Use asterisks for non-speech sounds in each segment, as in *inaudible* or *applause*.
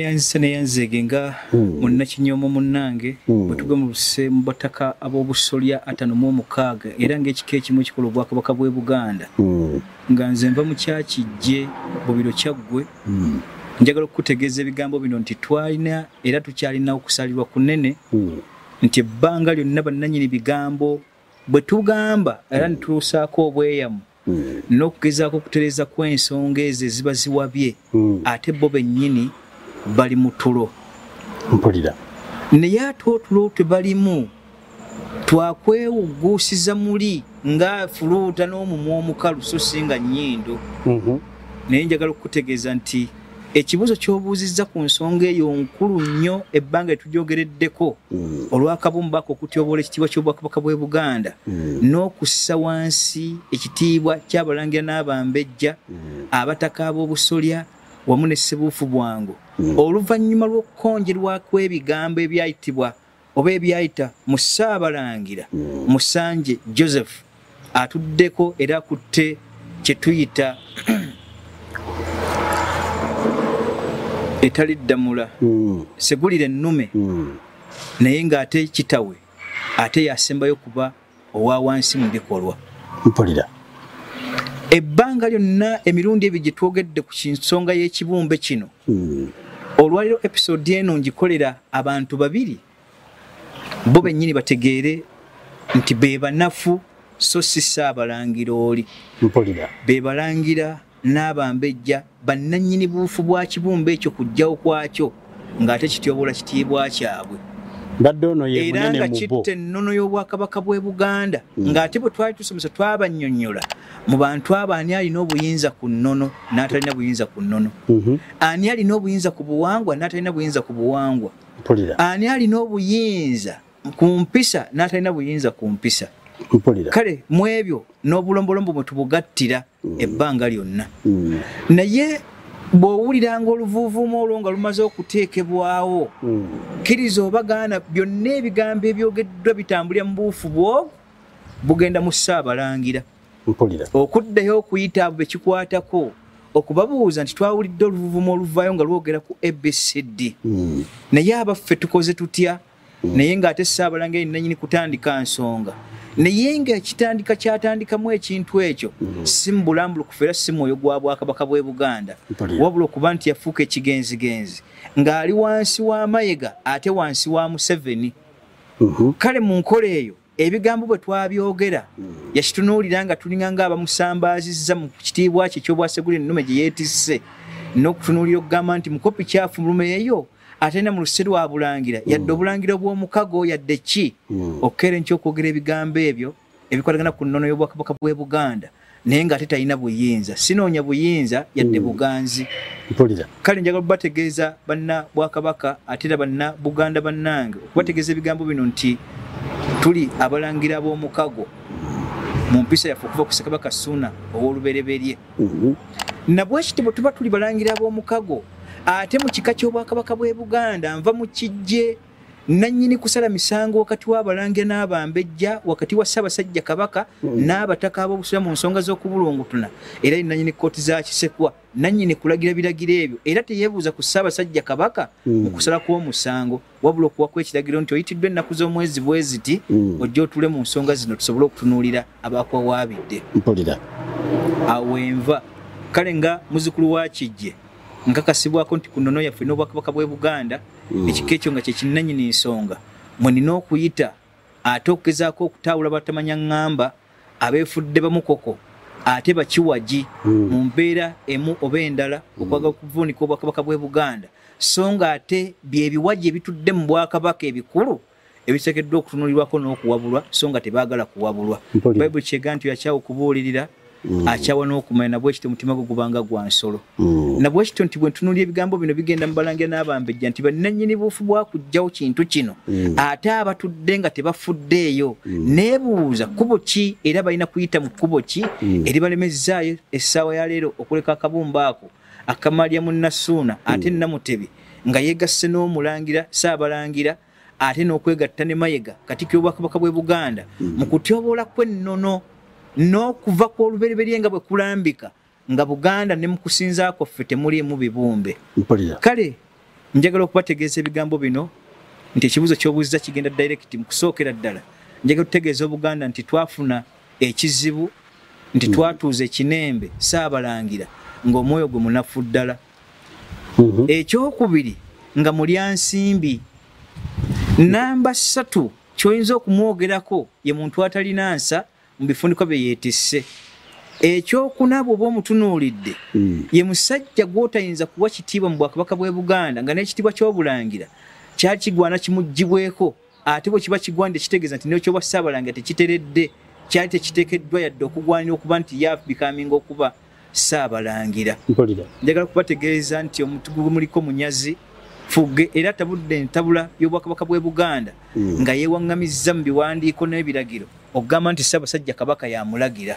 yanzise neyanzege nga Mm. munnakinyomo munnange Mm. bwe tugwe mu luse mu bataka ab'obusolya atano mu omukaaga era ng'ekika ekimu ekikola obwakabaka bw'e buganda. Mm. nga nze nva mu kyakijje bubiro kyaggwe njagala okukutegeeza ebigambo bino nti twalina era tukyalina okusalirwa kunene nti ebbanga lyonna bannannyini bigambo bwe tugamba era ne tuusaako obweyamu n'okugezaako okutereeza kw'ensonga ezo eziba ziwabye ate bo bennyini bali mu tulo mpulira naye ate otulo tebalimu twakwewuguusiza muli nga fuluuta n'omumwa omukalu so si nga nnyindo Mhm. naye njagala okukutegeeza nti ekibuuzo ky'obuuzizza ku nsonga eyo nkulu nnyo ebbanga lyetujyogereddeko Mm. olwakabumbako okutyoboola ekitiibwa ky'obwakabaka bw'e buganda Mm. n'okussa wansi ekitiibwa ky'abalangira n'abambejja Mm. abataka ab'obusolya wamu ne ssebuufu bwangu. Oluvannyuma lw'okukonjerwako ebigambo ebyayitibwa oba ebyayita mu ssaabalangira Mm. musanje joseph atuddeko era akutte kye tuyita *clears throat* etali ddamula Mm. segulira ennume Mm. naye ng'ate kitawe ate yasembayo kuba owa wansi mu bikolwa mpulira ebbanga lyonna emirundi ebyo gye twogedde ku kinsonga y'ekibumbe kino Mm. Olwaliro episode eno ngikolera abantu babiri bo bennyini bategeere nti be banafu so si saabalangira oli be balangira n'abambejja bannannyini buufu bwa kibumbe ekyo kujjawo kwakyo ng'ate kityoboola kitiibwa kyabwe mbadde ono era nga kitta ennono y'obwakabaka bw'e buganda ng'ate bwe twali tusomesa twabannyonnyola mu bantu abo ani alina obuyinza ku nnono n'atalina buyinza ku nnono? Mhm. ani alina obuyinza ku buwangwa n'atalina buyinza ku buwangwa? Ani alina obuyinza ku mpisa n'atalina buyinza ku mpisa? Kale mu ebyo n'obulombolombo bwe tubugattira ebbanga lyonna. Mm. naye bw'owuliranga oluvuuvuuma olwo nga lumaze okuteekebwawo Mm. kkiriza obagaana byonna ebigambo ebyogeddwa bitambulira mu buufu bwo bugenda mu ssaabalangira. Okuddayo okuyita abo bekikwatako okubabuuza nti twawulidde oluvuuvuuma oluvaayo nga lwogera ku abcd Mm. naye abaffe tukoze tutya? Naye ng'ate ssaabalangira yenanyini kutandika nsonga naye ngaekitandika kyatandikamu ekintu ekyo si mu bulambulukufu era si mwoyo gwa bwakabaka bw'e buganda. Wabula okuba nti yafuuka ekigenzigenzi ng'ali wansi wa mayiga ate wansi wa museveni. Mhm. kale mu nkola eyo ebigambo bwe twabyogera yakitunuulira nga tulinga nga abamusambaazizza mu kitiibwa kye ekyobwasegula ennume gye yeetisse n'okutunuulira okugamba nti mukopi kyafu mulume eyo atena mu luse lwa bulangira. Yadde obulangira bw'omukago yadde ki? Mm. okukeera enkya okwogera ebigambo ebyo ebikwatagana ku nnono y'obwakabaka bw'e buganda naye ng'ate talina buyinza. Sinoonya buyinza yadde buganzi. Mpulira. Kale njagala okubategeeza banna bwakabaka ate era banna buganda bannange okubategeeza ebigambo bino nti tuli abalangira b'omukago mu mpisa yaffe okuva ku ssekabaka ssuuna ow'olubereberye. Mhm. nabwekiti bwe tuba tuli balangira b'omukago ate mu kika ky'obwakabaka bw'e buganda nva mu kijje nannyini kusala misango wakati w'abalangira n'abambejja wakati wa ssaabasajja kabaka n'abataka ab'obusula mu nsonga z'okubulungutuna era ye nannyini kkooti za kisekwa nannyini kulagira biragiro ebyo. Era teyeebuuza ku ssaabasajja kabaka mu kusala kw'omusango wabula okuwaku ekiragiro nti oyitiddwa ennaku z'omwezi bwe ziti Mm. ojja otule mu nsonga zino tusobole okutunuulira abakwawaabidde. Mpulira. Awo enva. Kale nga muzukulu wa kijje nkakasibwako nti ku nnono yaffe n'obwakabaka bw'e buganda ekika ekyo nga kyekinnanyini nsonga mwe nina okuyita ate okugezaako okutaawula batamanya ŋŋamba abeefudde bamukoko ate bakiwagi mu mbeera emu oba endala okwagala okuvuunika obwakabaka bw'e buganda. So nga ate byebiwagi ebitudde mu bwakabaka ebikulu ebiteekeddwa okutunulirwako n'okuwabulwa so nga tebaagala kuwabulwa. Bayibuli kyega nti yakyawa okubuulirira akyawa n'okumanya nabwe kityo omutima gwe gubanga gwa nsolo. Mm. nabwe kityo nti bwe ntunuulira ebigambo bino bigenda mu balangira n'abambejja nti bannannyini buufu bwakugjawo kintu kino. Ate abatudde nga tebafuddeeyo neebuuza kkubo ki era balina kuyita mu kkubo ki eribalemezaayo essaawa ya leero okuleka akabumba ako akamalya mu nasuuna ate namutebi nga yeegasse n'omulangira saabalangira ate n'okwegatta ne mayiga katikkiro obwakabaka bw'e buganda mu kutyoboola kw'ennono n'okuva ku olubereberye nga bwe kulambika nga buganda ne mu kusinzaako ffe temuliimu bibumbe. Kale njagala okubategeeza ebigambo bino nti ekibuuzo ky'obuuziza kigenda direct mu kusookera ddala. Njagala tutegeeza obuganda nti twafuna ekizibu nti twatuuza ekinembe saabalangira ng'omwoyo gwe munafu ddala. Mhm. ekyokubiri nga mulyansimbi namba ssatu kyoyinza okumwogerako ye muntu atalina nsa mu bifundiko bye yeetisse ekyokuna bw'oba omutunuulidde Mm. ye musajja gw'otayinza kuwa kitiibwa mu bwakabaka bw'e buganda nga n'ekitiibwa ky'obulangira kyali kigwana kimuggibweko ate bwe kiba kigwanidde kitegeeza nti nekyobwa saabalangira tekiteredde kyali tekiteekeddwa yadde okugwanira okuba nti yabikaminga okuba saabalangira mpulira njagala kubategeeza nti omuntu gwe muliko munyazi fugge era tabudde entabula y'obwakabaka bw'e buganda Mm. nga yewaŋŋamizza mu biwandiiko n'ebiragiro okugamba nti ssaabasajja kabaka yamulagira.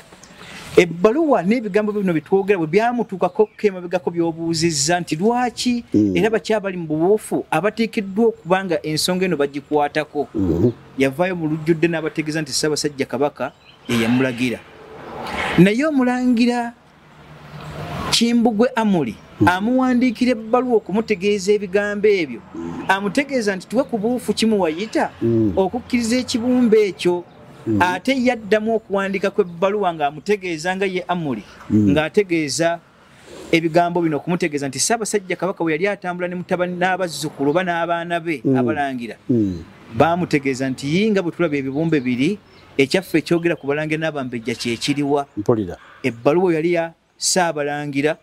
Ebbaluwa n'ebigambo bino byetwogera bwe byamutuukako kemabegako by'obuuzizza nti lwaki Mm. era baki abali mu bubuufu abateekeddwa okuba nga ensonga eno bagikwatako? Mhm. yavaayo mu lujjudde n'abategeeza nti ssaabasajja kabaka yeyamulagira naye omulangira kimbugwe amuli amuwandiikira ebbaluwa okumutegeeza ebigambo ebyo. Amutegeeza nti tuwe ku buufu kimuwayita Mm. okukkiriza ekibumba ekyo ate yaddamu okuwandiikako ebbaluwa ng'amutegeeza nga ye amuli Mm. ng'ategeeza ebigambo bino okumutegeeza nti ssaabasajja kabaka bwe yali atambula ne mutabani n'abazzukulu oba n'abaana be Mm. abalangira Mm. bamutegeeza nti yinga bwe tulaba ebibumbe biri ekyaffe ekyogera ku balangira n'abambejja kyekiriwa mpulira ebbaluwa yali ya saabalangira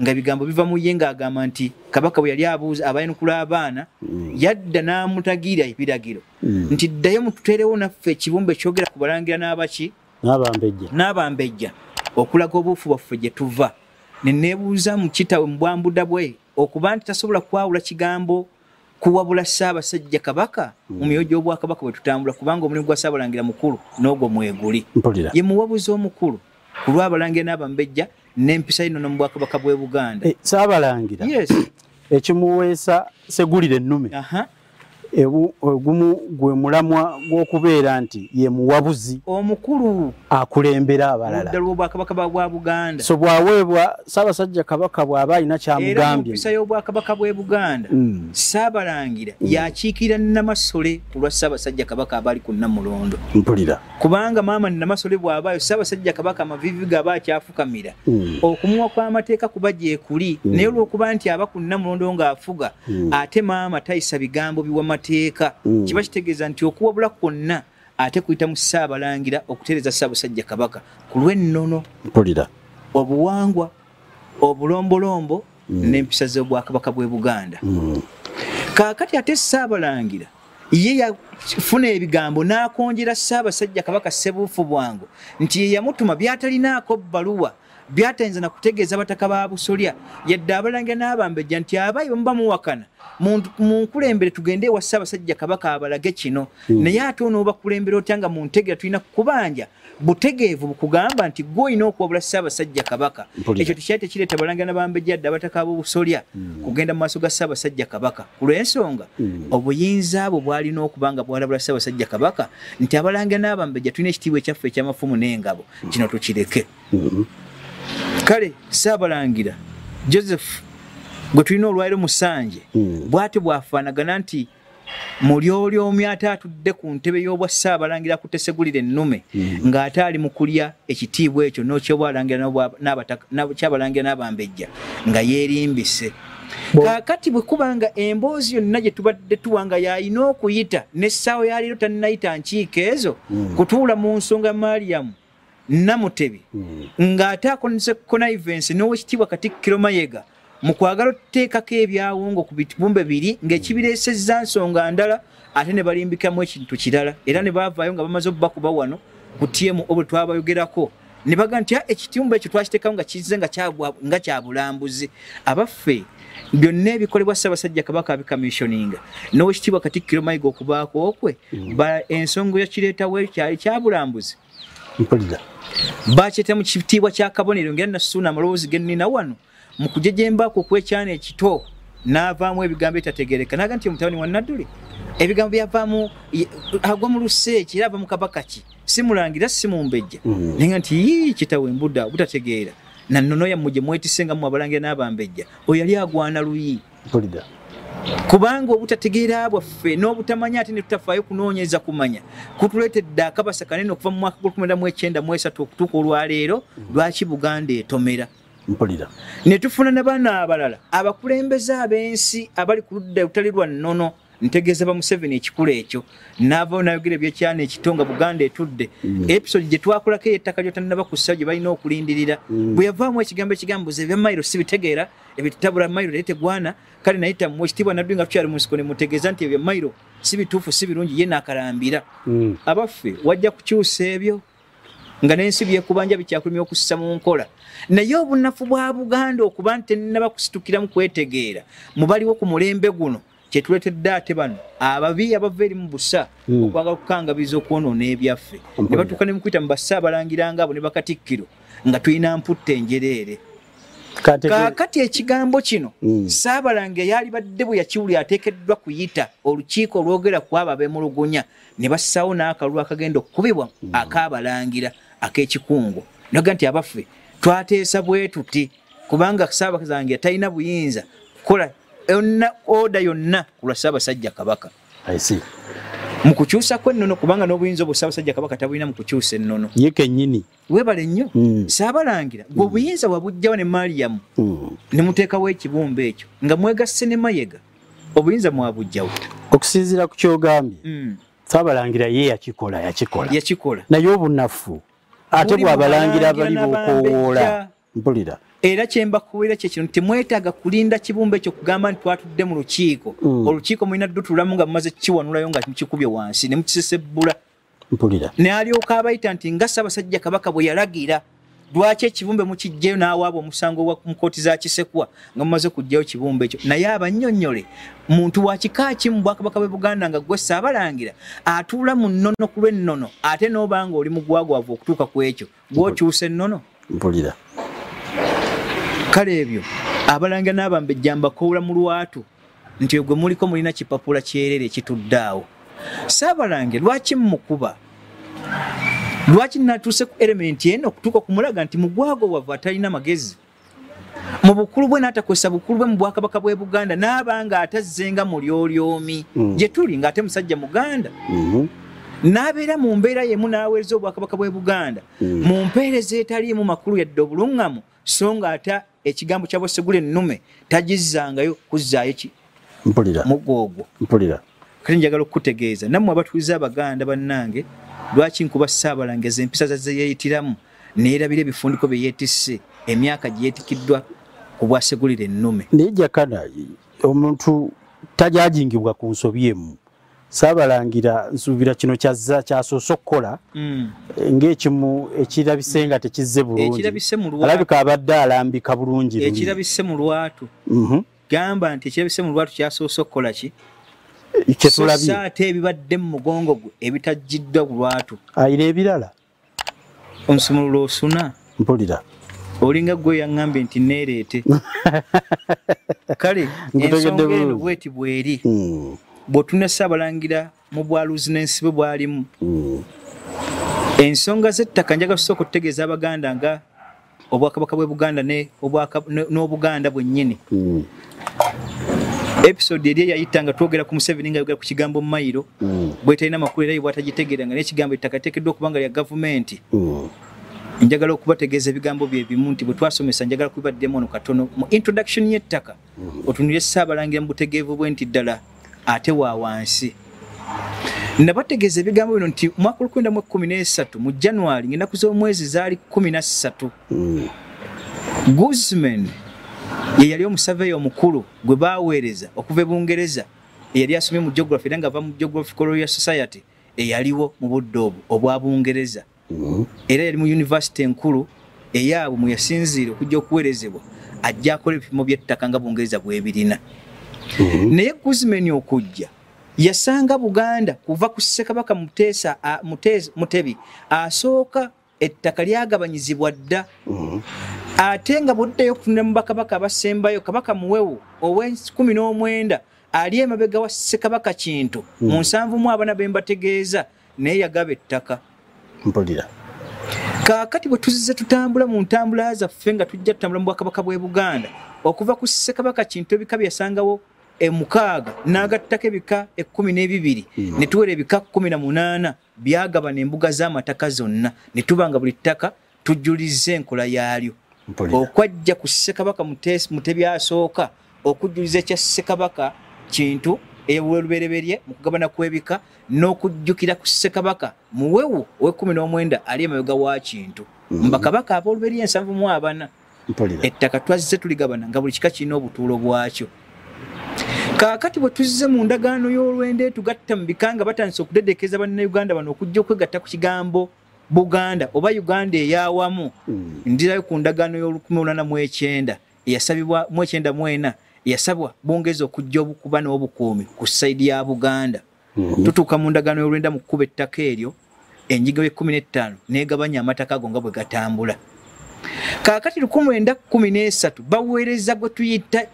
nga ebigambo biva mu ye ng'agamba nti kabaka bwe yali abuuza abayanukula abaana yadda n'amutagira ebiragiro. Mm. nti ddayo mututeerewo naffe ekibumbe ekyogera ku balangira n'abaki n'abambejja. okulaga obuufu bwaffe gye tuva. Ne neebuuza mu kitawe mu bwambuda bwe okuba nti tasobola kwawula kigambo kuwabula ssaabasajja kabaka mu myoyo gy'obwakabaka bwe tutambula kubanga omulimu gwa saabalangira mukulu n'ogwo mweguli. Ye muwabuzi omukulu ku lw'abalangira n'abambejja n'empisa yino mu bwakabaka bw'e buganda. Eh, saabalangira. Yes. Ekimuweesa segulira ennume ogumu gwe mulamwa gw'okubeera nti ye muwabuzi omukulu akulembera oludda abalala lw'obwakabaka bwa- buganda. So bwaweebwa ssaabasajja kabaka bw'aba alina era mu kyamugambye mpisa y'obwakabaka bw'e buganda Mm, saabalangira yakiikirira namasole ku lwa ssaabasajja kabaka abaali ku namulondo mpulira. Kubanga maama namasole bw'abaayo ssaabasajja kabaka amavivi gaba akyafukamira. Mm, okumuwa kw'amateeka kuba gyekuli Mm. naye olw'okuba nti aba ku namulondo ng'afuga Mm. ate maama tayisa bigambo biwamateeka Mm. kiba kitegeeza nti okuwabula kwonna ate kuyita mu ssaabalangira okutereeza ssaabasajja kabaka ku lw'ennono mpulira. obuwangwa obulombolombo n'empisa z'obwakabaka bw'e buganda. Mm, kaakati ate saabalangira ye yafuna ebigambo n'akonjera ssaabasajja kabaka ssebuufu bwangu nti ye yamutuma byatalinaako bbaluwa byatayinza na kutegeeza bataka ba busolya. Yadde abalangira n'abambejja nti abayi bamuba muwakana muntu- mu nkulembere tugende ewa ssaabasajja kabaka abalage kino. Naye ate onoobakulembera otya nga mu ntegera tulina kukubanja? Butegeevu bukugamba nti gwe olina okuwabula ssaabasajja kabaka. Ekyo tekyali tekireeta balangira n'abambejja dde abataka b'obusolya kugenda mu maaso ga ssaabasajja kabaka. Ku lw'ensonga Mm. obuyinza bwe bwalina okuba nga bwalabula ssaabasajja kabaka nti abalangira n'abambejja tulina ekitiibwa ekyaffe ekyamafumu n'engabo. Kino tukireke kale saabalangira joseph gwe tulina olwaliro musanje Mm. bw'ati bwafaanagana nti mulyoli omu ate atudde ku ntebe y'obwa saabalangira kutesegulira ennume ng'ate ali mu kulya ekitiibwa ekyo n'ab- kyabalangira n'abambejja nga yeerimbise. Kaakati bwe kuba nga emboozi yonna gye tubadde tuwa nga yalina okuyita n'essaawa yaleero tannayita nkiiko ezo kutuula mu nsonga mariyamu namutebi. Mm, ng'ate akonese connivance n'owekitiibwa katikkiro mayega mu kwagala okuteekako ebyawongo ku bibumbe biri ng'ekibireesezza nsonga ndala ate ne balimbikamu ekintu kirala. Era ne baavaayo nga bamaze obbakuba wano ku tmu obwe twabayogerako. Ne baga nti "Ah, ekitimba ekyo twakiteekawo nga kizze nga kyabwa- nga kya bulambuzi. Abaffe byonna ebikolebwa ssaabasajja kabaka abikamissioninga n'owekitiibwa katikkiro mayiga okubaako okwe ba- ensonga yakireetawo kyali kya bulambuzi mpulira. Bakyeta mu kitiibwa kya kabonero ngera nasuuna amaloboozi ge nnina wano mu kujejembaako okwekyana ekito n'avaamu ebigambo ebitategereka. Naga nti mutabani wa nadduli ebigambo byavaamu agwa mu luseeki era ava mu kabaka ki? Si mulangira si mumbejja. Mm. naye nga nti yii kitawe mbudda butategeera nannono yammwe gye mwetise nga mu abalangira n'abambejja oyo yali agwana luyi. Mpulira kubanga obutategeera bwaffe n'obutamanya ate ne tutafaayo kunoonyeza kumanya kutuleetedde akabasa kanene okuva mu mwaka gw'1993 okutuuka olwaleero lwaki buganda etomera? Mpulira. Ne tufuna n'abaana abalala abakulembeze ab'ensi abali ku ludda olutali lwa nnono ntegeeza ba museveni ekikulu ekyo naavao nayogera ebyekyana ekito nga buganda etudde. Episode gye twakolako ey'ettaka lyotannaba kussa gye balina okulindirira. Bwe yavaamu ekigambo ekigambuza ebya mayiro sibitegeera ebitutabula mayiro naye tegwana kale naye tammwe ekitiibwa nabbi nga tukyali mu nsiko ne mutegeeza nti ebyo mayiro si bituufu si birungi ye naakalambira Mm. abaffe wajja kukyusa ebyo nga n'ensi byekubanja bikyakulumya okussa mu nkola. Naye obunafu bwa buganda okuba nti tenaba kusitukira mu kwetegeera mubaliwo ku mulembe guno kyetuleetedde ate bano ababi abava eri mu busa Mm. okwagala okukangabiza okwonoona ebyaffe. Ne batuuka ne mukuyita mu bassaabalangiranga abo ne bakatikkiro nga tulina mputta enjereere kaakati ekigambo kino Mm. saabalange yali badde bwe yakiwulira ateekeddwa kuyita olukiiko olwogera ku abo abemulugunya ne bassawo n'akalulu akagenda okukubibwa akaabalangira ak'ekikungu naga nti abaffe twateesa bwe tuti kubanga saabalangira talina buyinza kukola yonna oda yonna ku lwa ssaabasajja kabaka mu kukyusa kwennono kubanga n'obuyinza obwo ssaabasajja kabaka tabulina mu kukyusa ennono. Ye kennyini. Weebale nnyo? Mm. saabalangira. Gwe obuyinza bwabugjawo ne mariyamu Mm. ne muteekawo ekibumba ekyo nga mwegasse ne mayega obuyinza mwabugjawo okusinziira ku kyogambye saabalangira ye yakikola yakikola. Yakikola. Naye obunafu ate bwabalangira bali n'Abambejja. mpulira era kyembakuwera kyekino temwetaaga kulinda kibumba ekyo kugamba nti twatudde mu lukiiko. Mm. olukiiko mulina dutulamu nga mumaze kiwanulayo nga mukikubye wansi ne mukisesebbula mpulira. Ne alyoka abayita nti nga ssaabasajja kabaka bwe yalagira lwaki ekibumbe mukijjayo n'awaaba omusango wa- mu kooti za kisekwa nga mumaze kujjayo kibumba ekyo? Naye abannyonnyole muntu wa kika ki mu bwakabaka bwe buganda nga gwe saabalangira atuula mu nnono ku lw'ennono ate n'obanga oli mugwagwavu okutuuka ku ekyo? Gw'okyusa ennono? Mpulira kale ebyo abalangira n'abambejja mbakowula mu lwatu nti gwe muliko mulina kipapula kyerere ekitudde awo saabalange lwaki mumukuba lwaki natuuse ku elementi eno okutuuka kumulaga nti mugwago wavu atalina magezi mu bukulu bwe n'atakozesa bukulu bwe mu bwakabaka bw'e buganda n'abanga atazzenga mulyolyomi Mm. gye tuli ng'ate musajja muganda Mhm. n'abeera mu mbeera yemu n'aweereza obwakabaka bw'e buganda Mm. mu mpeereza etaliimu makulu yadde obuluŋŋamu so ng'ate ekigambo kya bwesegula ennume tagizzangayo kuzzaayo muggo ogwo. Mpulira. Kale njagala okukutegeeza nammwe abatuuliza abaganda bannange lwaki nkuba saabalangeza empisa zaze yeeyitiramu neerabira ebifundiko bye yeetisse emyaka gye yeetikiddwa ku bwasegulira ennume? Naye jakana omuntu tajajingibwa ku nsobi emu saabalangira nsuubira kino kyazza kyasoose okukola Mm. ng'ekimu ekirabise nga tekizze bulungi. Alabika abadde alambika bulungi ekirabise mu lwatu. Mhm. gamba nti ekirabise mu lwatu kyasoose okukola ki? Kye so tulabye ate ebibadde mu mugongo gwe ebitajjiddwa ku lwatu. Ayina ebirala? Onsumulula osuna? Mpulira. Olinga gwe yaŋŋambye nti neereete. *laughs* Kale ensonga eno bweti bw'eri Mm, bw'otuna saabalangira mu bwaluzi n'ensibe bwalimu. Ensonga z'ettaka njaga tusooka okutegeeza abaganda nga obwakabaka bw'e buganda n'obuganda bwennyini. Episode eri eyayita nga twogera ku museveni nga yogera ku kigambo mayiro mm, bwetalina makulu era bwatagitegeera nga n'ekigambo ettaka liteekeddwa okuba nga lya gavumenti. Njagala okubategeeza ebigambo bye bimu nti bwe twasomesa njagala kubibaddemu ono katono. Mu introduction y'ettaka otunulire saabalangira mu butegeevu bwe nti ddala ate wa wansi nabategeeza ebigambo bino nti mwaka olukwenda mu ekkumi n'esatu mu january ng'ennaku z'omwezi zaali kumi na ssatu Mm. guzman ye yali omusaveeyo omukulu gwe baaweereza okuva e bungereza eyali asomye mu geography era nga ava mu geographical royal society eyaliwo mu budde obwo obwa bungereza Mhm. era yali mu univesity enkulu eyaabwe mwe yasinziira okujja okuweerezebwa ajja akola ebipimo by'ettaka nga bungereza bwebirina. Naye guzman okujja yasanga buganda kuva ku ssekabaka muteesa a- Muteesa- mutebi asooka ettaka lyagabanyizibwa dda. Mhm. ate nga buddeyo okutunira mu bakabaka abasembayo kabaka muwewu ow'ekumi n'omwenda ali emabega wa ssekabaka kintu. Mu nsanvu mu abana be mbategeeza naye yagaba ettaka. Mpulira. Kaakati bwe tuzize tutambula mu ntambula zaffe nga tujja tutambula mu bwakabaka bw'e buganda okuva ku ssekabaka kintu ebika bye yasangawo emukaaga n'agattako ebika ekkumi n'ebibiri Mm. ne tuwera ebika kkumi na munaana byagabana embuga z'amataka zonna. Ne tuba nga buli ttaka tujjuliza enkola yaalyo. Okwajja ku ssekabaka Mute- mutebyasooka okujjuliza ekya ssekabaka kintu ewolubereberye mu kugabana kw'ebika n'okujjukira ku ssekabaka muwewu ow'ekkumi n'omwenda ali emabega wa kintu. Mbakabaka abooluberye ensanvu mu abana. Ettaka twazze tuligabana nga buli kika kirina obutuulo bwakyo kaakati bwe tuzze mu ndagaano y'olwende tugatta mu bika nga batandise okudedekeza bannayuganda bano okujja okwegatta ku kigambo buganda oba uganda ey'awamu Mm. ndirayo ku ndagaano y'olukumi eyasabibwa mu ekyenda mu ena eyasabwa bongeza okujja obukuba n'obukuumi ku sayidi ya buganda Mhm. tutuuka mu ndagaano y'olwenda mu kkuba ettaka eryo enjigo y'ekkumi n'ettaano neegabanya amataka ago nga bwe gatambula kaakati lukumi lwenda kkumi n'esatu baweereza gwe tuyita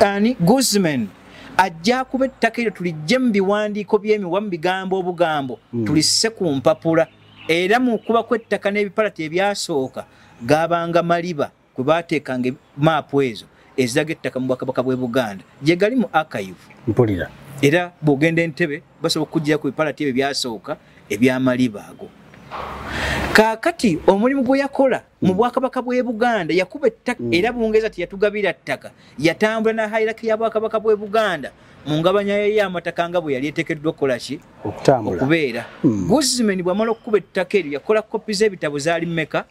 ani guzman ajja kuba ettaka eryo tulijje mu biwandiiko by'emiwa mu bigambo obugambo Mm. tulisse ku mpapula. Era mu kuba kw'ettaka n'ebipalati ebyasooka gabanga maliba kwe baateekanga maapu ezo eziraga ettaka mu bwakabaka bw'e buganda. Gye gali mu archive. Mpulira. Era bw'ogenda entebe basobola okukugira ku bipalati ebyo byasooka ebyamaliba ago kaakati omulimu gwe yakola mu bwakabaka bw'e buganda yakuba ettaka Mm. era bungereza teyatugabira ttaka yatambula na hairaki ya bwakabaka bw'e buganda. Mu ngabanya ye y'amataka nga bwe yali eteekeddwa okukola ki? Okutambula. Okubeera. Mm. guzman bw'amala okukuba ettaka eryo yakola kopi z'ebitabo zaali mmeka?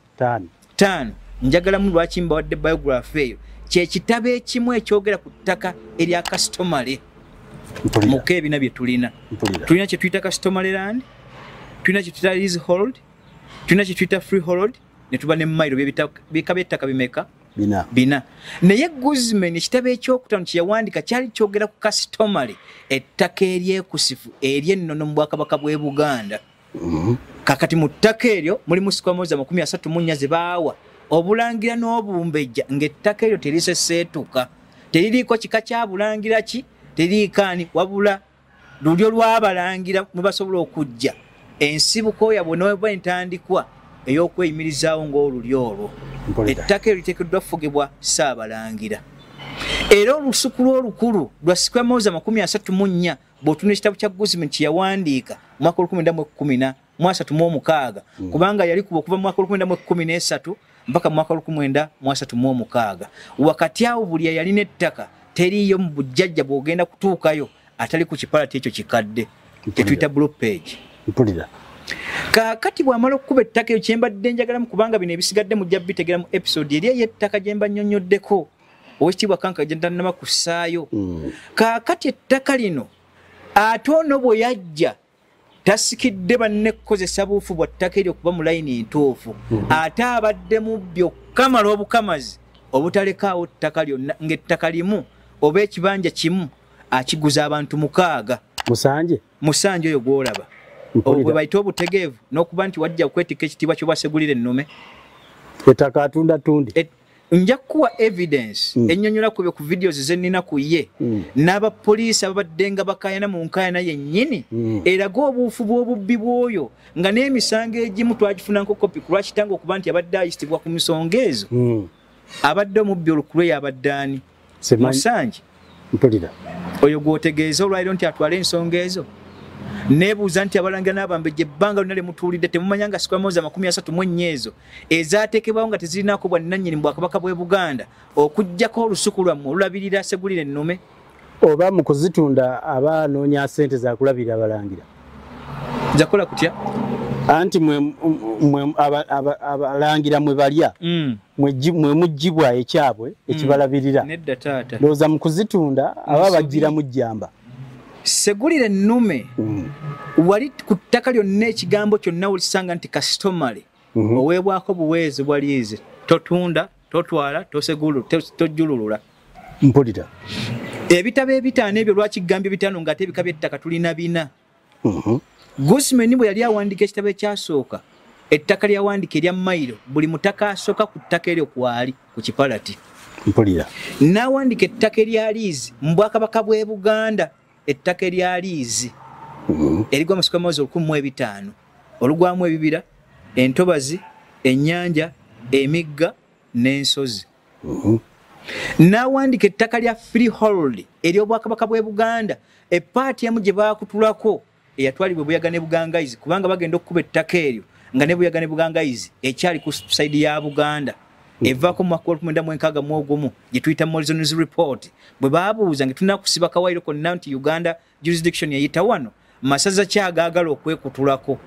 Ttaano njagalamu lwaki mbawadde biography eyo? Kyekitabo ekimu ekyogera ku ttaka erya kastomale mpulira. Muka ebina bye tulina. Tulina kye tuyita kastomale land tulina kye tuyita leasehold tulina kye tuyita freehold ne tuba ne mailo bika by'ettaka bimeka. Bina. Bina. Naye guzman ekitabo ekyokutaano kye yawandika kyali kyogera ku kastomale ettaka eryekusifu eryennono mu bwakabaka bw'e buganda. Mhm. kakati mu ttaka eryo mulimu sikwamozi amakumi asatu mu nnya ze baawa. Obulangira n'obumbejja ng'ettaka eryo teriseseetuka. Teririiko kika kya bulangira ki? Teriikaani wabula lulyo lw'abalangira mwe basobola okujja ensibuko yabwe noba entandikwa ey'okweyimirizaawo ng'olulyo olwo. Ettaka eryo liteekeddwa kufugibwa saabalangira era olusuku lw'olukulu lwa mu nnya bw'otuna ekitabo kya guzman kye yawandiika mwaka olukumi nda mu ekkumi na mu asatu mu omukaaga. Kubanga yali kuba okuva mwaka olukumi nda mu ekkumi n'esatu mpaka mwaka olukumi mwenda mu asatu mu omukaaga. Wakati awo buli eyalina ettaka teriiyo mu bujjajja bw'ogenda kutuukayo atali ku kipalati ekyo kikadde. Kyetuyita blue page mpulira. Kaakati bw'amala okukuba ettaka eyo kyembadde njagalamu kubanga bino ebisigadde mujja bitegera mu episode eri ey'ettaka gye mba nnyonnyoddeko owekitiibwa kanka gye ntannaba kussaayo Mm. kaakati ettaka lino ate ono bwe yajja tasikidde banne kukozesa buufu bwa ttaka eryo okuba mu layini entuufu Mhm. ate abadde mu byokkamala obukamazi obutalekaawo ttaka lyonna ng'ettaka limu oba ekibanja kimu akiguza abantu mukaaga. Musanje? Musanje oyo gw'olaba obwo bwe mpulira bayita obutegeevu n'okuba nti wajja kwetikka ekitiibwa kye basegulira ennume. Ettaka atunda tundi nja kuwa evidence Mm. ennyonnyola ku byo ku videos ze nnina ku ye. Mm. n'abapoliisi ababadde nga bakayana mu nkayana yennyini. Mm. eraga obuufu bw'obubbi bw'oyo nga n'emisango egimu twagifunanko kopi ku lwakitanga okuba nti abadde ayisitibwa ku misonga ezo. Mm. abadde omubbi olukulu eyo abadde ani? Musanje mpulira. Oyo gw'otegeeza olwaliro nti atwale ensonga ezo neebuuza nti abalangira n'abambejja ebbanga lyonna lyemutuulidde temumanya nga sikwamozi amakumi asatu mu ennya ezo ezaateekebwawo nga tezirinako bwannannyini mu bwakabaka bw'e buganda okugjako olusuku lwammwe olulabirira asegulira ennume? Oba mu kuzitunda aba anoonya sente zakulabira abalangira. Zakola kutya? Anti abalangira mwe balya Mm, mwe gi- mwe mugibwa ekyabwe ekibalabirira. Nedda taata. Ndowooza mu kuzitunda aba Musobi. bagiramu jjamba segulira ennume. Mm. wali ku ttaka lyonna ekigambo kyonna olisanga nti kastomale Mhm. oweebwako buweezi bwa liizi totunda totwala tosegulu to- tojjululula mpulira. Ebitabo ebitaano ebyo lwakigambye bitaano ng'ate ebika by'ettaka tulina bina? Mhm. gusman bwe yali awandiika ekitabo ekyasooka ettaka lyawandika erya mayiro buli mutaka asooka ku ttaka eryo kwali ku kipalati. Mpulira. N'awandika ettaka erya liizi mu bwakabaka bw'e buganda ettaka erya liizi Mhm. erigwa mu sikwamawezi olukumi mu ebitaano olugwamu ebibira entobazi ennyanja emigga n'ensozi Mhm. n'awandiika ettaka lya freehold ery'obwakabaka bw'e buganda epaati emu gye baakutulako eyatwalibwa buyaga ne bugangayizi kubanga bagenda okukuba ettaka eryo nga ne buyaga ne bugangayizi ekyali ku saidi ya buganda evaako mu mwaka mu ogumu gye tuyita morisons report bwe baabuuza nga tulina kusiba kawairo konna nti uganda jurisdiction yayita wano? Masaza ki agaagala okwekutulako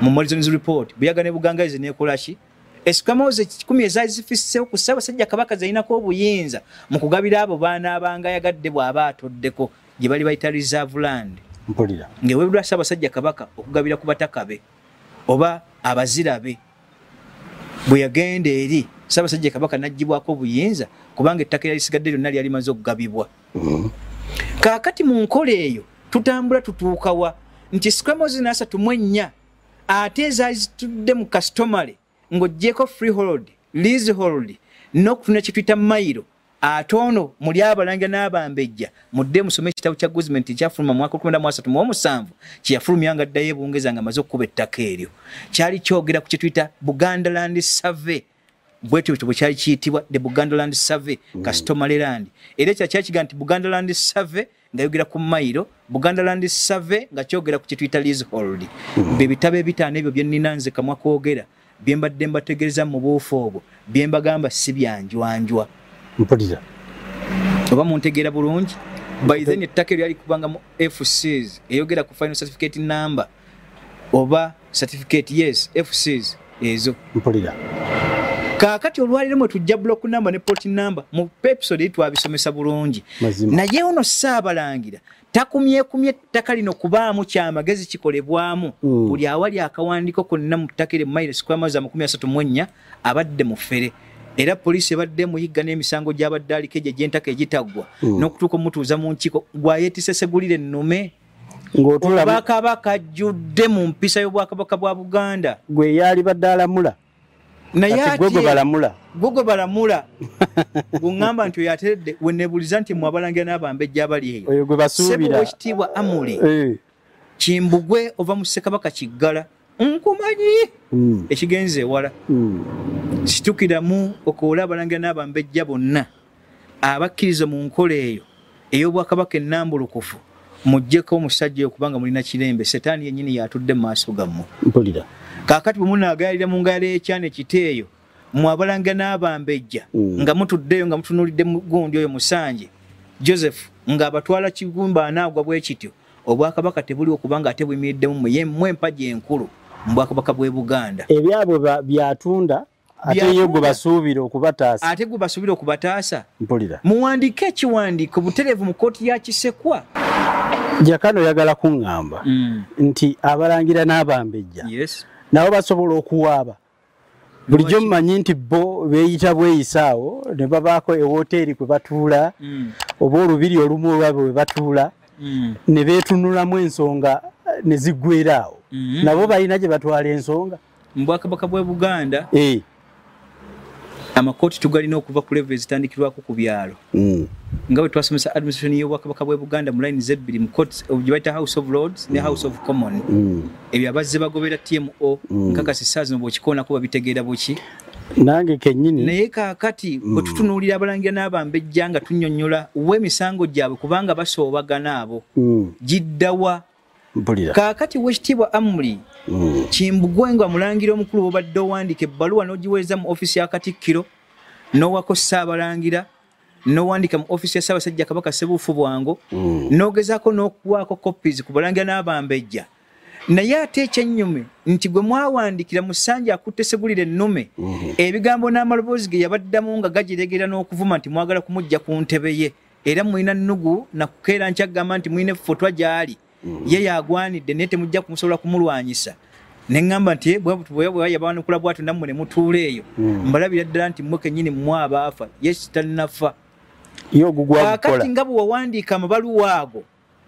mu morisons report buyaga ne bugangayizi nekolaki esikamozi ekikumi ezaali zifisseewo ku ssaabasajja kabaka zayinako obuyinza mu kugabira abo baana abanga yagadde bw'aba atoddeko gye bali bayita reserve land. Mpulira. Ng'eweebulwa ssaabasajja kabaka okugabira ku bataka be oba abazira be bwe yagenda eri ssaabasajja kabaka n'aggyibwako obuyinza kubanga ettaka eryalisigadde lyonna lyali maze okugabibwa. Kaakati mu nkola eyo tutambula tutuukawa nti squamozi nasatu mu ennya ate ezaali zitudde mu kastomale ng'oggyeko freehold leasehold n'okutuna kye tuyita mayiro ate ono muli abalangira n'abambejja mudde musome ekitabo kya guzimenti ekyafuluma mu mwaka olukumi mu asatu mu omusanvu kyeyafulumya nga addayo ebungeza nga amaze okukuba ettaka eryo. Kyali kyogera ku kye tuyita buganda land survey. Bwetyo bwe kyali kiyitibwa the buganda land survey kastomale land. Era ekya kyakiga nti buganda land survey nga yogera ku mayiro buganda land survey nga kyogera ku kye tuyita leasehold. Bye bitabo ebitaano ebyo bye nnina nze kamwa kwogera bye mbadde mbategeeza mu buufu obwo bye mbagamba si byanjwanjwa mpulira oba muntegeera bulungi? By then ettaka eryo yalikubanga mu fcs eyogera ku final certificate number. Oba certificate yes fcs ezo. Mpulira kaakati olwaliro mwe tujja block number ne port number mu episode eri twabisomesa bulungi. Naye ono saabalangira takumyekumye ettaka lino kubaamu kyamagezi kikolebwamu. Mm. buli awali akawandiiko konna mu ttaka eryo mailo sikwamaza amakumi asatu mu abadde mufere era poliisi ebadde muyigga n'emisango gy'abadde aliko egyo egy'entaka egitaggwa Mm. n'okutuuka omutuuza mu nkiiko gwayeetise segulire ennume obwakabaka ajjudde mu mpisa y'obwakabaka bwa buganda. Gwe yaali badde alamula. Naye kati gwe gwe ate balamula. *laughs* Bweŋŋamba nti oyo ateredde weneebuliza nti mwabalangira n'abambejja abali eyo. Oyo gwe basuubira. Sebowekitiibwa amuli. Eh, kimbugwe ova mu ssekabaka kiggala nkumanyi. Mm, ekigenza ewala. Mm. situkiramu okoola abalangira n'abambejja bonna abakkiriza mu nkola eyo ey'obwakabaka ennambulukufu muggyeko omusajja oyo kubanga mulina kirembe. Setaani yennyini yatudde mu maaso gammwe. Mpulira. Kaakati bwe munaagayalira mu ngalo y'ekyana ekiteeyo mwabalangira n'abambejja Mm. nga mutuddeyo nga mutunuulidde mu gundi oyo musanje joseph ng'abatwala kigumba anaagwa bwe kityo. Obwakabaka tebuliwo kubanga ate buyimiriddemu mu empaji enkulu mu bwakabaka bw'e buganda. Ebyabwe ba- byatunda ate ye gwe basuubira okubataasa. Ate gwe basuubira okubataasa? Mpulira. Muwandiike ekiwandiiko butereevu mu kooti ya kisekwa. Jakano oyagala kuŋŋamba nti abalangira n'abambejja. Yes. Nabo basobola okuwaaba. Bulijjo mumanyi nti bo beeyita bweyisaawo ne babaako ewoteeri kwe batuula Mm. oba olubiri olumu olwabwe we batuula Mm. ne beetunulamu ensonga ne ziggwera awo. Mhm. nabo balina gye batwala ensonga. Mu bwakabaka bw'e buganda Eh, amakooti tugalina okuva ku levo ezitandikirwako ku byalo. Mm, nga bwe twasomesa administration y'obwakabaka bw'e buganda mu line zebbiri mu courts gye bayita house of lords ne house of common mm. ebyo abazze bagobera tmo Mm. nkakasi saa zino bwekikoonako babitegeera buki nange kennyini. Naye kaakati bwe tutunuulira abalangira n'abambejja nga tunnyonnyola w'emisango gyabwe kubanga basoobagana abo Mm, giddawa kaakati wekitiibwa amuli Mm, kimbugwe nga mulangira omukulu bwobadde owandiika ebbaluwa n'ogiweereza mu ofisi ya katikkiro n'owako ssaabalangira n'owandiika mu ofisi ya ssaabasajja kabaka sebuufu bwango mm, n'ogezaako n'okuwaako copies ku balangira n'abambejja. Naye ate ekyennyume nti gwe mwawandiikira mu ssanja akutte segulira ennume mhm. ebigambo n'amaloboozi ge yabaddamu nga gagiregera n'okuvuma nti mwagala kumujja ku ntebe ye. Era mulina nnugu nakukeera nkyagamba nti mulina effotwa gy'ali ye yagwanidde naye temujja kumusobola kumulwanyisa. Neŋŋamba nti "Eh, bwe butu bwe bwe yabanukula bwatu nammwe ne mutuula eyo. Mm. mbalabira ddala nti mmwe kennyini mmwe abaafa ye kitannafa. Kaakati kukola nga bwe wawandiika amabaluwa ago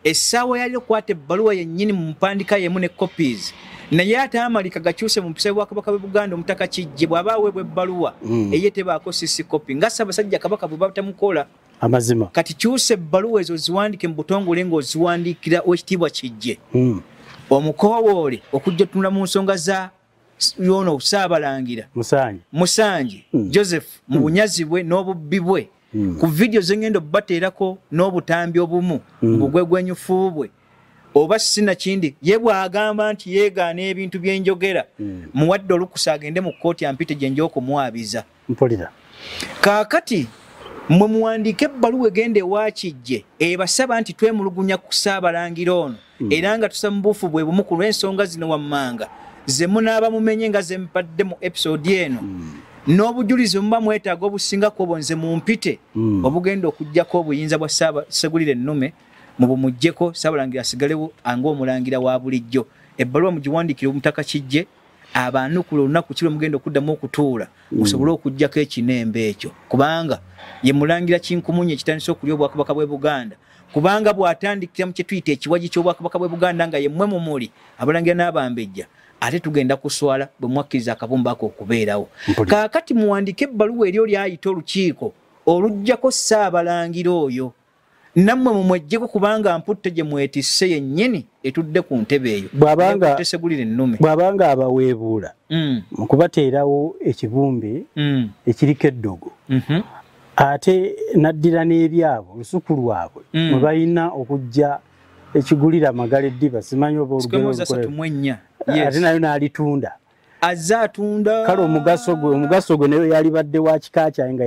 essaawa yali okwata ebbaluwa yennyini mu mpandika yemu ne copies. Naye ate amalika gakyuse mu mpisa bwakabaka bwe buganda omutaka kijje bw'aba aweebwa ebbaluwa Mm. eye tebaako sisi kopi nga ssaabasajja kabaka bwe batamukola amazima. Kati kyusa ebbaluwa ezo ziwandike mu butongole ng'oziwandiikira wekitiibwa kijje. Mm, omukowoole okujja otunula mu nsonga za s- ono saabalangira musanyi musanji joseph mu bunyazi bwe n'obubbi bwe. Ku vidiyo zengenda obubateerako n'obutambi obumu mu bugwegwenyufu bwe. Oba sinakindi ye bw'agamba nti yeegaana ebintu byenjogera muwadde olukusa agende mu kkooti ampite gye nja okumwabiza mpulira. Kaakati mwe muwandiika ebbaluwa egenda ewakijje ebasaba nti twemulugunya ku saabalangira ono era nga tusa mu buufu bwe bumu ku lw'ensonga zino wammanga ze munaaba mumenye nga ze mpadde mu episodi eno. N'obujulizi muba mwetaaga obusingako obwo nze mumpite Mm. obugenda okugjako obuyinza bwa segulire ennume mubumugjeko saabalangira asigalewo ngaomulangira wa bulijjo. Ebbaluwa mugiwandikire omutaka kijje abanukula olunaku kiro mugenda okuddamu okutuula musobole okugjako ekinembe ekyo. Kubanga ye mulangira kinkumunye ekitandisa okulya obwakabaka bw'e buganda. Kubanga bw'atandikira mu kyetuyita ekiwaji ky'obwakabaka bw'e buganda nga yemmwe mumuli abalangira n'abambejja ate tugenda kuswala bwe mwakkiriza akabumba ako okubeerawo. Kaakati muwandike ebbaluwa eryo lyayita olukiiko oluggyako saabalangira oyo nammwe mumwejjeko kubanga mputte gye mwetisse yennyini etudde ku ntebe eyo. Bw'abanga- tesegulira ennume. bw'abanga abaweebuula Mm, mu kubateerawo ekibumbe mm, ekiriko eddogo mhm. ate naddira n'ebyabwe olusuku lwabwe Mm. mwe balina okujja ekigulira amagala eddiba simanyi oba ate nayo n'alitunda. Azze atunda. Kale omugaso gwe omugaso gwe nayo yalibadde wa kika kyaye nga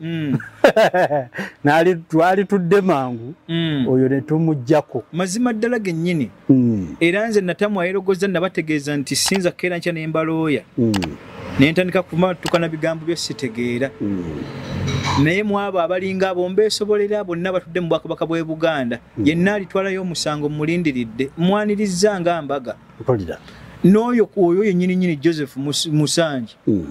Mm, *laughs* N'ali- twalitudde mangu. Mm. oyo ne tumuggyako mazima ddala gennyini Mm, era nze natamu ayerogoza nabategeeza nti sinza keera nkya nembalooya mm, nentandika kumatukana bigambo bye sitegeera. Naye mwabo abalinga abo mbeesobolera bonna batudde mu bwakabaka bw'e buganda. Yenna alitwalayo omusango mulindiridde. Mwaniriza nga mbaga. N'oyo oyo yennyininyini joseph Mus- musanji Mm,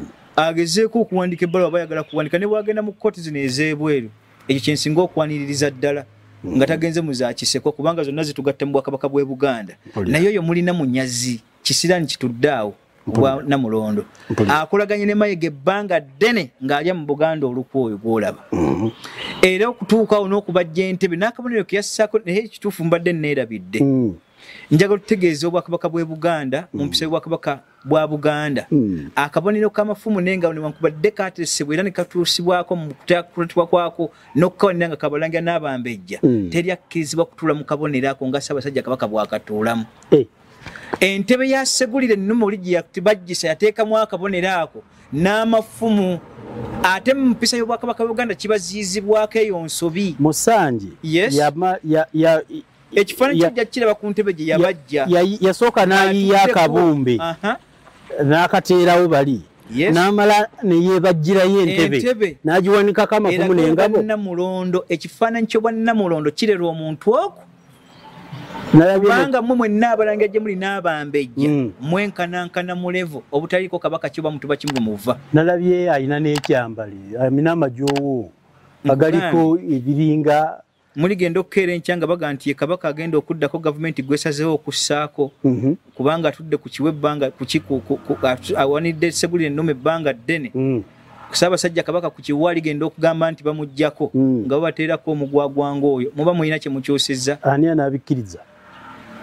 agezeeko okuwandika ebbaluwa bayagala kuwandika ne bwagenda mu kkooti zino ez'ebweru ekyo kyensinga okwaniririza ddala nga tagenze mu za kiseko kubanga zonna zitugatta mu bwakabaka bw'e buganda. Naye oyo mulina munyazi kisirani kitudde awo bwa namulondo. Akolaganye ne mayiga ebbanga ddene ng'alya mu buganda olukwa oyo gwolaba. Mm, era okutuukawo n'okubajja entebe n'akabonero ke yassaako naye ekituufu mbadde neerabidde. Mm, njagala tutegeeza obwakabaka bw'e buganda mu mpisa y'obwakabaka bwa buganda mm. akabonero k'amafumu n'engabo newankubadde katesebwa era ne katuusibwako mu kuteekwa kwako n'okukawanira nga kabalangira n'abambejja Mm. teri akkirizibwa kutuula mu kabonero ako nga ssaabasajja kabaka bw'akatuulamu Eh, entebe ya segulire ennuma oli gye yatibajjisa yateekamu akabonero ako n'amafumu ate mu mpisa y'obwakabaka bwa uganda kibaziyizibwako eyo nsobi musanji Yes. yama- ya- ya- ekifaananyi ya- kijja kiraba ku ntebe gye yabajja ya- ya- yasooka n'ayiya akabumbe Aha. N'akateerawo bali. N'amala neyebajjirayo Entebe. n'agiwanikako amafumu n'engabo namulondo ekifaananyi ky'obwannamulondo kirerwa omuntu oku? Nalabye kubanga mmwe mwenna abalangira gye muli n'abambejja Mm. mwenkanankana mu levo obutaliko kabaka kiba mutuba kimu muva. Nalabye alina n'ekyambali alina amajoowo agaliko ebiringa muligenda okukeera enkya nga baga nti ye kabaka agenda okuddako gavumenti gwesazeho okussaako Mhm, kubanga atudde ku kiwa ebbanga awanidde segulire ennuma ebbanga ddene. Mm, ssaabasajja kabaka ku kiwa aligenda okugamba nti bamuggyako Mm. nga babateerako omugwagwanga oyo muba mulina kye mukyusizza ani anabikkiriza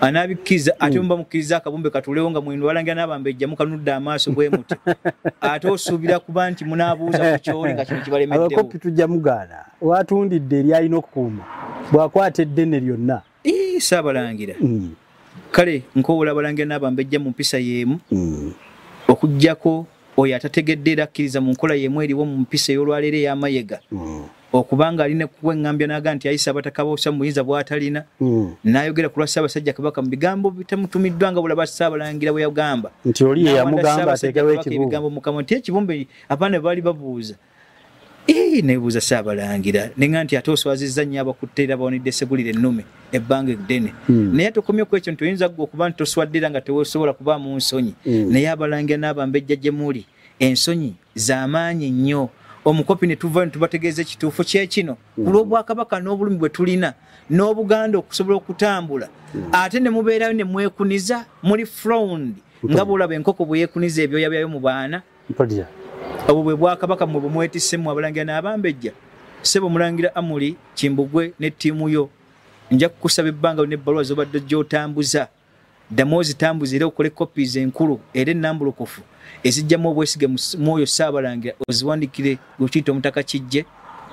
anabikkiriza ate muba mukkiriza akabumbe katulewo nga mwendo walangira n'abambejja mukanudde amaaso bwe muti *laughs* ate osuubira kuba nti munaabuuza ku kyoli nga kino kibalemeddewo. Abakopi tujja mugaana. Watundidde eryalina okukuuma. Bwakwata eddene lyonna. Saabalangira. Mm, kale nkowoola abalangira n'abambejja mu mpisa y'emu. Mm, okugjako oyo atategedde era akkiriza mu nkola y'emu eriwo mu mpisa ey'olwaleero ey'amayega okubanga alina kuweŋŋambya n'aga nti ayisa abataka boosa mu buyinza bw'atalina? Mm. n'ayogera ku lwa ssaabasajja kabaka mu bigambo bitamutumiddwa nga bulaba saabalangira bwe yagamba. Nti oli ye N'awanda yamugamba Ssaabasajja ateekewo ebigambo mukama nti ekibumbe abaana baali babuuza. Nebuuza saabalangira nenga nti ate oswazizza nnyo abakutte era bawanidde segulire ennume ebbanga eddene. Mm. naye tokomye ku ekyo nti oyinza gwe okuba nti toswadde era nga tewesobola kubaamu nsonyi. Mm. naye abalangira n'abambejja gye muli. Ensonyi z'amaanyi nnyo omukopi ne tuva ne tubategeeza ekituufu kyekino ku lw'obwakabaka n'obulumi bwe tulina n'obuganda okusobola okutambula ate ne mubeerayo ne mwekuniza muli fround nga bwolaba enkoko bwe yeekuniza ebyoya byayo mu baana. Obwo bwe bwakabaka mwe bumwetissemu abalangira n'abambejja sebo mulangira amuli kimbugwe ne ttiimu yo. Nja kukusaba ebbanga nebbalawa zobadde gy'otambuza ddamu ozitambuza era okole copies enkulu era enambulukufu ezijjamu obwesige mu s- mu oyo saabalangira oziwandikire lukiyita omutaka kijje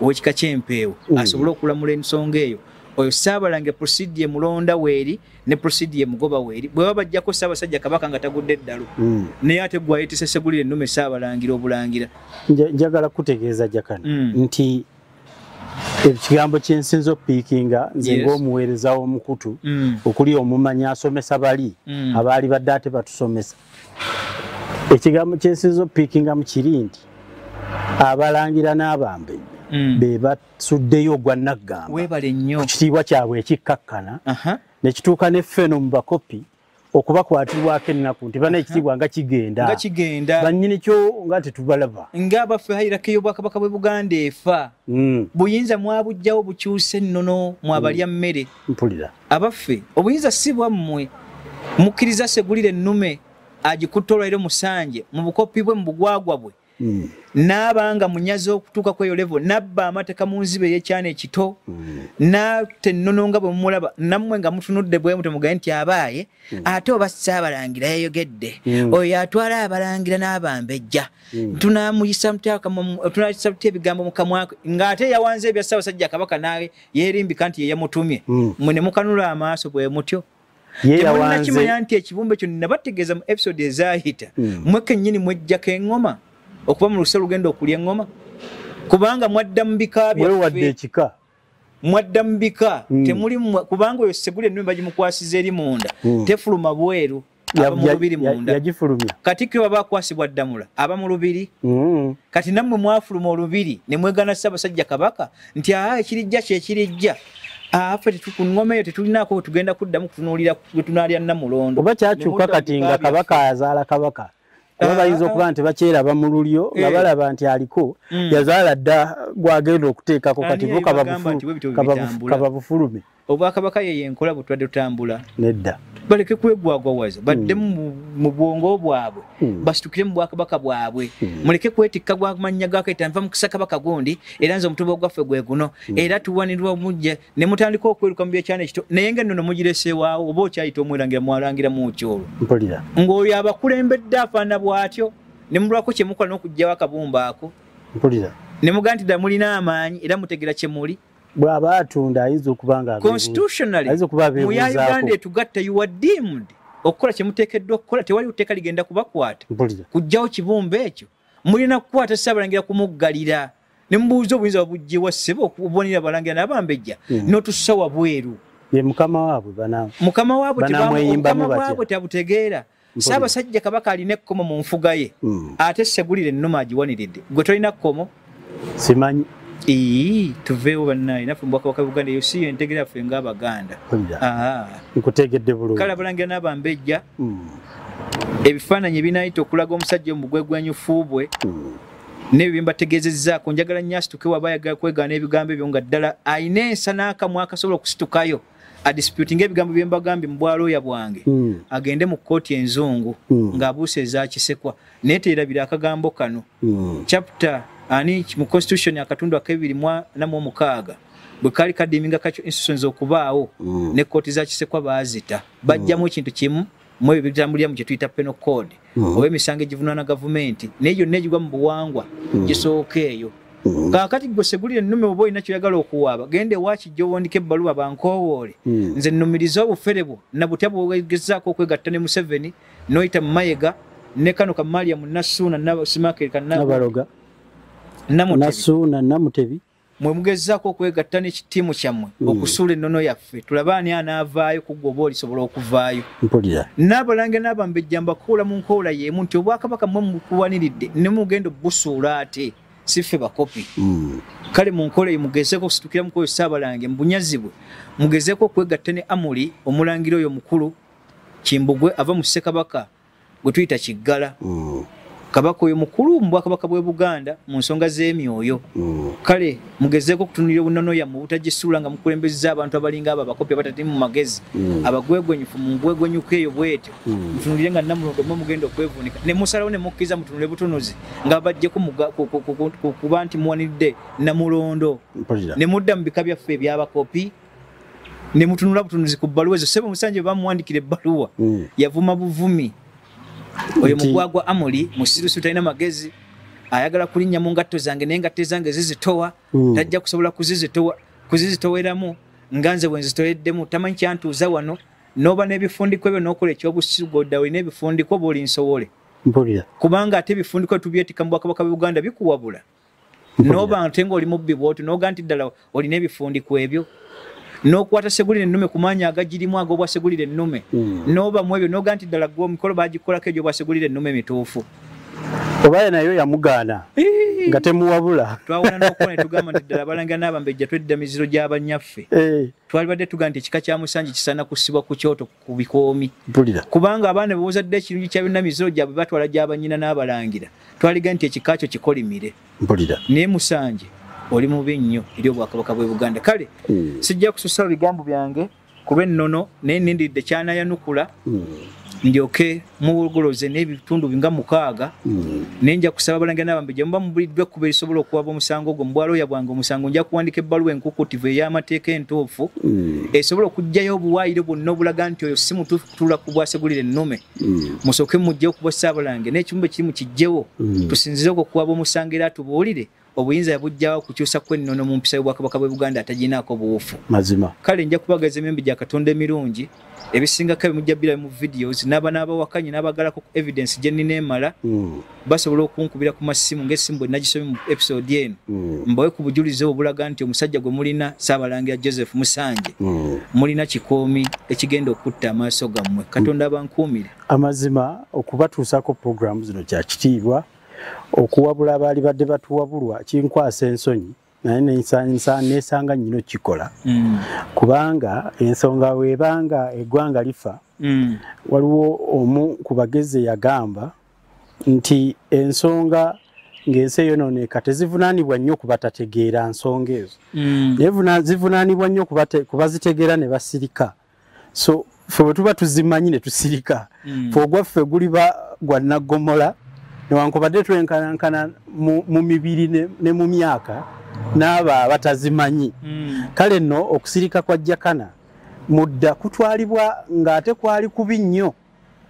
ow'ekika ky'empeewo. Asobole okulamula ensonga eyo. Oyo saabalangira prosidi ye mulonda weeri ne prosidi ye mugoba weeri. Bwe baba bajjako ssaabasajja kabaka nga tagudde eddalo Mm. naye ate gwayetise segulire ennume saabalangira obulangira. Nja- njagala kutegeeza jakana Mm. nti ekigambo kyensinza opiikinga nze Yes. ng'omuweereza w'omukutu Mm. okuli omumanyi asomesa bali Mm. abaali badde ate batusomesa ekigambo kyensinza opiikinga mu kiri nti abalangira n'abambe Mm. be basuddeyo ogwa naggamba weebale nnyo ku kitiibwa kyabwe ekikkakkana ne kituuka ne ffeno mu bakopi okubakwatirwako ennaku nti bana ekitiibwa nga kigenda. Nga kigenda. Bannyini kyo nga tetubalaba. Ng'abaffe hayirako ey'obwakabaka bwe buganda efa Mm, buyinza mwabujjawo bukyuse nnono mwabalya mmere. Mpulira. Abaffe obuyinza si bwammwe mukkiriza segulira ennume agikutte olwaire musanje mu bukopi bwe mu bugwagwa bwe. Mm, n'abanga munyazi okutuuka kweyo levo nabba amateeka mu nziba ey'ekyana ekito mm, nate nnono nga bwe mumulaba nammwe nga mutunudde bwe muti mugabe nti abaaye ate oba saabalangira yayogedde Mm. oyo atwala abalangira n'abambejja Mm. tunamuyisa mutaka tunayisa tutya ebigambo mukamwakwe ng'ate yawanze ebya ssaabasajja kabaka naye yeerimbika nti yeyamutumye Mm. mwe ne mukanula amaaso bwe mutyo ye temulina yawanze kimanya nti ekibumbe kyo nabategeeza mu episode ezaayita Mm. mwe kennyini mwejjako eŋŋoma okuba mu luse lugenda okulya eŋŋoma kubanga mwadda mu bika byaffe ekika. Mwadda mu bika. Mm. temuli kubanga oyo segula ennumi bagimukwasiza eri munda. Mm. tefuluma bweru aba mu lubiri munda. katikkiro baba akwasibwa ddamula aba mu lubiri. Mm, kati nammwe mwafuluma olubiri ne mwegana ssaabasajja kabaka nti aa ekirijja kyekirijja affe tetukuŋŋoma eyo tetulinaako wetugenda kuddamu kutunuulira wetunaalya namulondo oba kyakyuka kati nga kabaka azaala kabaka oba Ah, bayinza ah. okuba nti bakyeraba mu lulyo nga Eh. balaba nti aliko Mm. yazaala dda gwagenda okuteekako kati bo yali obwakabaka ye yenkola bwe tubadde tutambula. Nedda. Baleke kwegwagwawaza baddemu mu- mu bwongo bwabwe. Mm. basitukire mu bwakabaka bwabwe. Mm. muleke kwetikka gwamanya gakaita nva mukisa kabaka gundi era nze omutuba gwaffe gwe guno. Era tuwanirwa mujje ne mutandika okweruka mu byekyana ekito naye nga ennono mugiresewaawo oba okyayita omwerangira mwalangira mukyolwo mpulira. Ng'oyo abakulembedde afaana bw'atyo ne mulwako kye mukola n'okugjawo akabumba ako. Ne mugaa nti ddala mulina amaanyi era mutegera kye muli bw'aba atunda ayinza okuba nga constitutionally mu ya uganda etugatta you are deemed. Okukola kye muteekeddwa okukola tewali tteeka ligenda kubakwata. Kujjawo kibumba ekyo. Mulina kukwata saabalangira kumuggalira. Ne mubuuza obuyinza babugjewa ssebo okubonera abalangira n'abambejja Mm. n'otussa wabweru ye mukama waabwe mukama waabwe tabutegeera. Saabasajja kabaka alina ekkomo mu nfuga ye Mm. ate segulire ennuma agiwaniridde gwe tolina kkomo? Simanyi ii tuveewo bannaye naffe mubwakabaka buganda eyo si yentegera ffe ng'abaganda mpulira Aha. nkutegedde bulungi kale abalangira n'abambejja Mm. ebifaananyi ebinaayita okulaga omusajja mu bwegwenyufu bwe Mm. n'ebyo bye mbategeezezzaako njagala nnyo asituke waba ayagala kwegaana ebigambo ebyo nga ddala ayina ensa n'akamu akasobola okusitukayo adisputi ng'ebigambo bye mbagambye mu bwalooya bwange Mm. agende mu kkooti enzungu ng'abuusa ezakisekwa naye teerabira akagambo kano chapter ani mu constitution akatundu akebiri mu omukaaga bwe kaali kadiminga kakyo institutions okubaawo Mm. ne kkooti za kisekwa baazita bajjamu ekintu kimu mu ebyo bitambulira mu kye tuyita penal code Mm. oba emisango egivunaana gavumenti naye yonna egigwa mu buwangwa Mm. gisooka eyo Mm. kaakati gwe segulira ennume oba olina kyoyagala okuwaaba genda ewakijja owandika ebbaluwa bankoowoole Mm. nze nnumiriza obufere bwo na butya bwegezaako okwegatta ne museveni noyita mu mayega ne kano kamaliamu nasuuna simakeri nabaloga namutebi nasuuna namutebi mwe mugezaako okwegatta n'ekitiimu kyammwe Mm. okusuula ennono yaffe tulabe ani anaavaayo ku gwe oba olisobola okuvaayo n'abalange n'abambejja mbakoola mu nkoola y'emu nti obwakabaka mmwe mukuwaniridde ne mugenda obusuula ate si ffe bakopi Mm. kale mu nkola eyo mugezeeko okusitukira mukoyo saabalange mu bunyazi bwe mugezeeko okwegatta ne amuli omulangira oyo mukulu kimbugwe ava mu ssekabaka gwe tuyita kiggala Mm. Kabaka oyo mukulu mu bwakabaka bw'e buganda mu nsonga z'emyoyo. Mm. kale mugezeeko okutunulira obunono yammwe obutagisuula nga mukulembezza abantu abalinga abo abakopi abatali mu magezi. Mm. abagwegwenyufu mu bwegwenyuko eyo bwetyo. Mm. mutunulire nga namulondo mwe mugenda okwevuunika ne musalawo ne mukkiriza mutunule butunuzi nga ku- kuba nti muwaniridde namulondo ne mudda mu bika byaffe ebyabakopi. Ne mutunula butunuzi ku bbaluwa ezo. Sebo musanje bamuwandikira ebbaluwa. Yavuma buvumi oyo Nti- mugwagwa amuli musirusi talina magezi ayagala kulinnya mu ngatto zange naye engatto zange zizitowa Mm. tajja kusobola kuzizitoweramu nga nze bwe nzitoyeddemu tamanyi kyantuuza wano n'oba n'ebifundiko ebyo n'okola ekyobusigo odda olina ebifundiko bw'oli nsowole kubanga ate ebifundiko tubyetika mu bwakabaka bwe buganda bikuwabula. N'oba nte ngaoli mubbi bwoti noga nti ddala olina ebifundiko ebyo n'okwata segulire ennume ku maanyi agagirimu ag'obwa segulire ennume Mm. n'oba mu ebyo noga nti ddala gwe omikolo bagikolako egyo obwa segulire ennume emituufu oba nayo yamugaana nga temuwabula twawona n'okuba ne tugamba nti ddala abalangira n'abambejja twedda miziro gy'abanyaffe twali badde tugamba nti ekika kya musanji kisaana kusibwa ku kyoto ku bikoomi kubanga abaana bewozadde ekirungi kya byonna miziro gyabwe batwala gy'abanyina n'abalangira twaliga nti ekika kyo kikolimire naye musanje oli mubi nnyo eri obwakabaka bwe buganda kale Mm. sijja kususa bigambo byange kuba ennono naye nindiridde kyanayanukula Mm. ndyoke mubugoloze n'ebitundu nga mukaaga Mm. naye nja kusaba abalangira n'abambejja muba mubuliddwa ekkuba erisobola okuwaba omusango ogwo mu bwalooya bwange omusango nja kuwandika ebbaluwa enkukutivu ey'amateeka entuufu Mm. esobola okuggyayo obuwaayiro bwonna obulaga nti oyo si mutuula ku bwasegulire ennume Mm. musooke mugjewo ku bwasaabalange n'ekimu kiri mukijjewo Mm. tusinzize okwo okuwaba omusango era atubuulire obuyinza yabugjawo okukyusa kwennono mu mpisa y'obwakabaka bwe buganda ataginaako buwufu mazima kale nja kubagaza emyembe gya katonda emirungi ebisingako ebimujja birabe mu videos n'aba n'abawakanyi n'abagalako evidence gye nnina emala Mm. basobola okunkubira ku masimu ng'essimu bwe nagisomye mu episode eno Mm. mbawe ku bujulizi obwo bulaga nti omusajja gwe mulina saabalangira joseph musanje Mm. mulina kikoomi ekigenda okutta amaaso gammwe katonda abankuumire amazima okubatuusako puroguramu zino kya kitiibwa okuwabula abaali badde batuwabulwa kinkwasa ensonyi naye neesanga nnyo kikola Mm. kubanga ensonga weebanga eggwanga lifa Mm. waliwo omu ku bagezi yagamba nti ensonga ng'ensi eyonooneka tezivunaanibwa nnyo ku batategeera nsonga ezo Mm. naye vuna- zivunaanibwa nnyo ku bazitegeera ne basirika so fe bwe tuba tuzimanyi ne tusirika Mm. fe ogwaffe guliba gwa naggomola newankubadde twenkanankana mu mibiri ne- mu myaka n'abo abatazimanyi Mm. kale nno okusirika kwa jakana mudda kutwalibwa ng'ate kwali kubi nnyo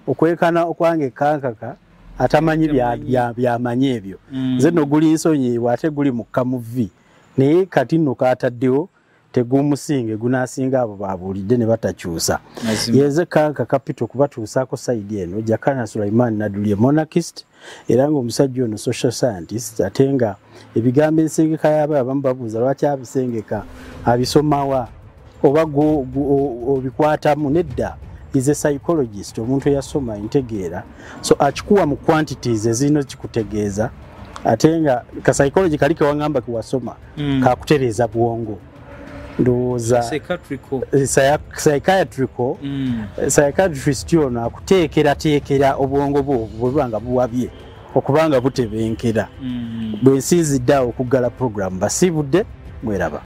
okwekana okwange kankaka atamanyi bya- Tamanyi. bya- byamanyi ebyo Mm. nze nno guli nsonyiibwa ate guli mu kamuvi naye kati nno kataddewo tegumusinge gunasinga abo babuulidde ne batakyusa. Yeze kanka kapito kubatuusaako sayidi eno jakana sulaiman nadulye monarchist era ngaomusajja ono social scientist ate nga ebigambo ensengeka yaba abamu babuuza lwaki abisengeka? Abisomawa. Oba obikwatamu? Nedda. Is a psychologist. Omuntu eyasoma entegeera. So akikuwa mu quantities ezirina kikutegeeza ate nga ka psychology kali kewagamba kewasoma Mm. kakutereeza bwongo ndowooza Psychiatrical. Mm. psychiatrist ono akuteekerateekera obwongo bwo bwe buba nga buwabye okubanga butebenkera Mm. bwe nsinzidde awo okuggala puroguramu basiibudde mweraba